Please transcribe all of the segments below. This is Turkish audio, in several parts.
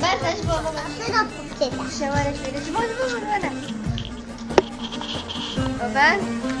برزش بابا من شوارش بده شما رو ببر بابا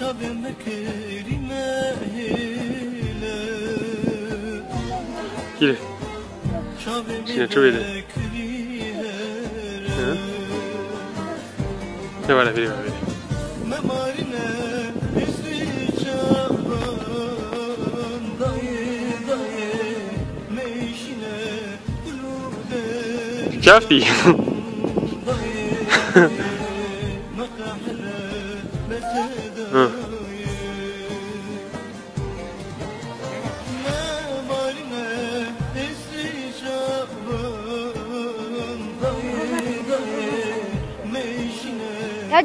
شبم كريمة هلا شبم كريمة Ne var ne bileyim Ya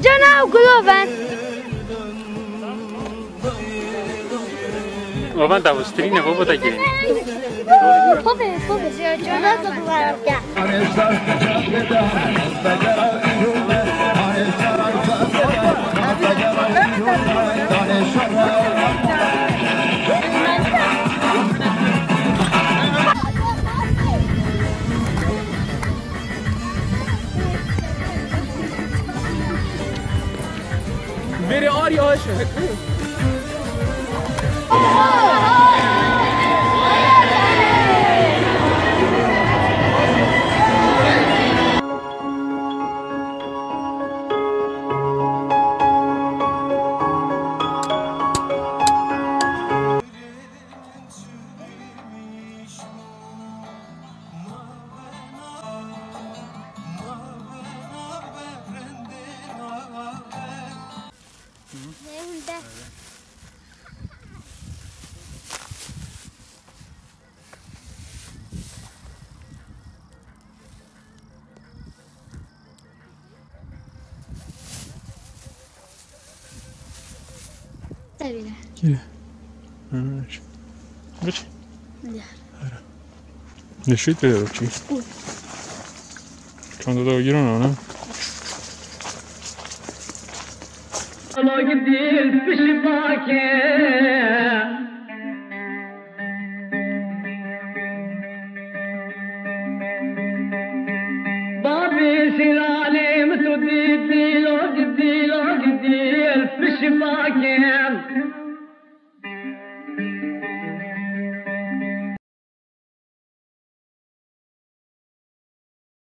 cana okulu ben. Baban da Avustrini, baba da gelin. Pobe, pobe. Cana okulu var. delicious. arıyor şu. Gire. Anaç. Geç. Ne şey de yok ki. Çanta da girin ona. Alo gidil pişmake Babi silalim tu di dilo gidil o gidil pişmake